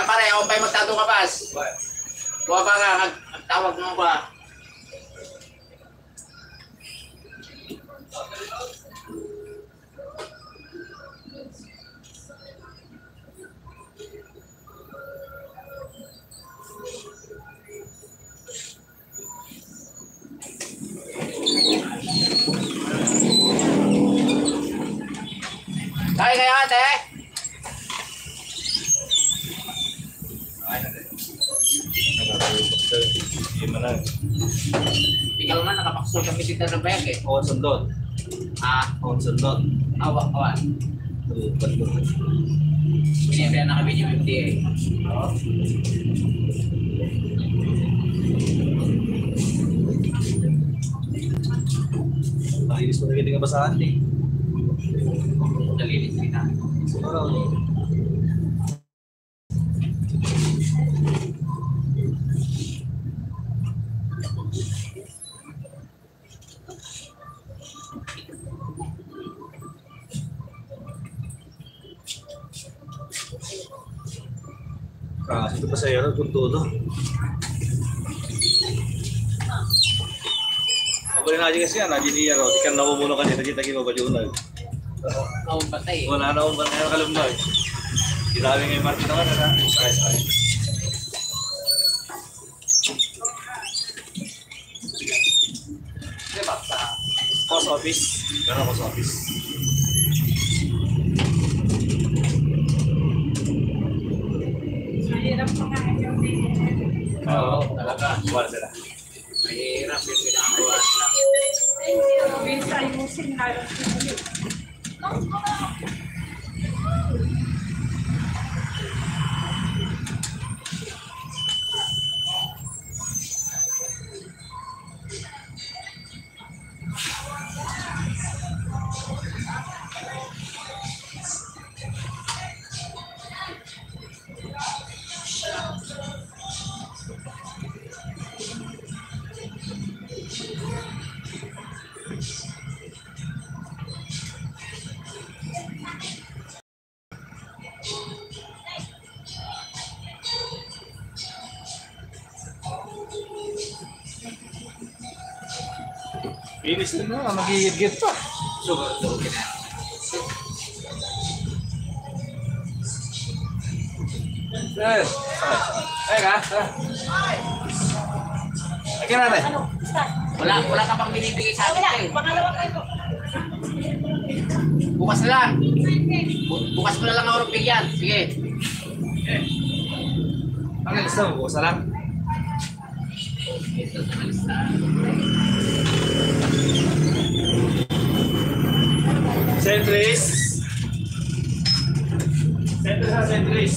ako pa'y magtato ka pas. Pa ka, ang tawag mo ba? Kaya kaya ate? Ikaw naman nakapaksul kami dito ng bayag eh. Awan sundot. Ah, Awan sundot. awak awan. Siyempre na kami yung MDA. Nakilis mo na ganyan nga basahan eh. Nalilis din na. Siguro. Kasi ito pa sa iyo, kung todo. Mabalik na aja kasi yan, aja niya ro. Ikan na muna kanina, kita kita ba yun Kau patay. wala na akong banay na kalumnoy. Ginawin ngayon Martin naman na. Ay, ay. Di ba? Sa Post office. Pero post office. Mahirap pa nga yung Oo, talaga. Wala sila. Mahirap yung ginagawa nila. Minsan yung sinalo sila. Inis na na, magigit pa. Sugar, sugar na. Eh, eh ka? Akin na rin. Wala, wala ka pang binibigay sa akin eh. Pangalawa kayo. Bukas na lang. Bu- Bukas mo na lang ako bigyan. Sige. Ang gusto mo, bukas na lang. Ito na lista. Centris. Centris na Centris.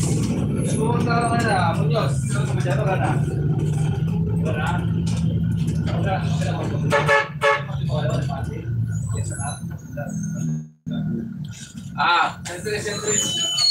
Pumunta ka na, Munoz. Masyado ka na. Wala. Wala. Ah, Centris, Centris.